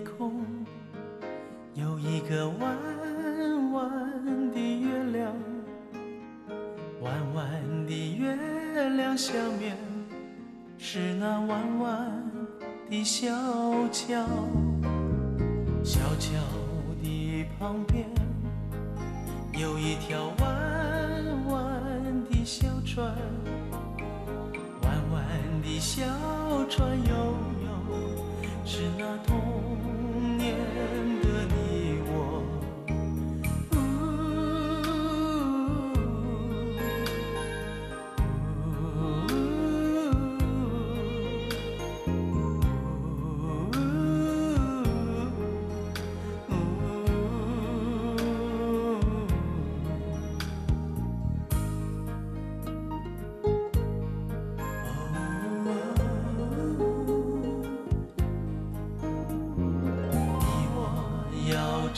空，有一个弯弯的月亮，弯弯的月亮下面是那弯弯的小桥，小桥的旁边有一条弯弯的小船，弯弯的小船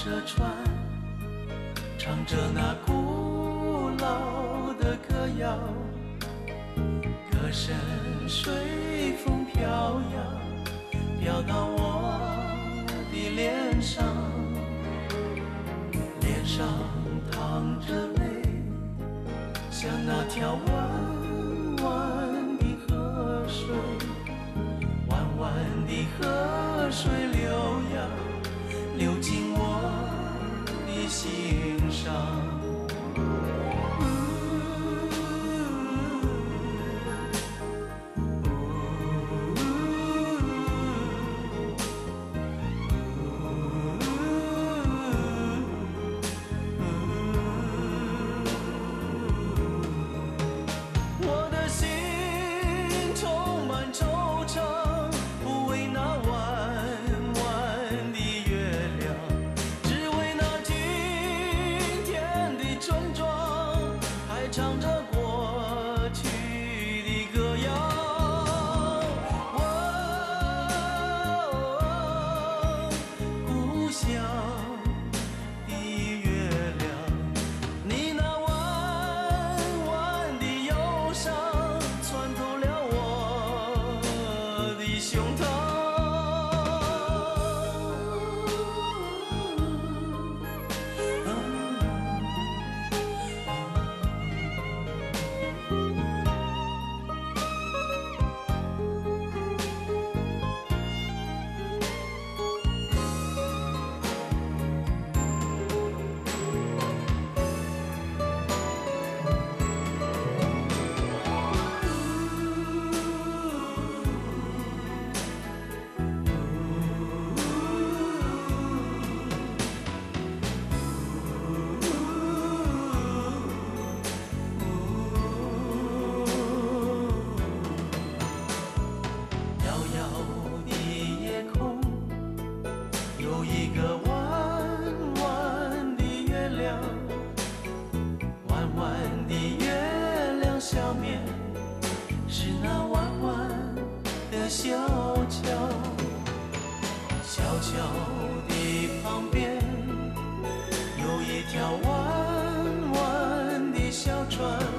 着船，唱着那古老的歌谣，歌声随风飘扬，飘到我的脸上，脸上淌着泪，像那条弯弯的河水。弯弯的河水流呀，流进心上。唱着转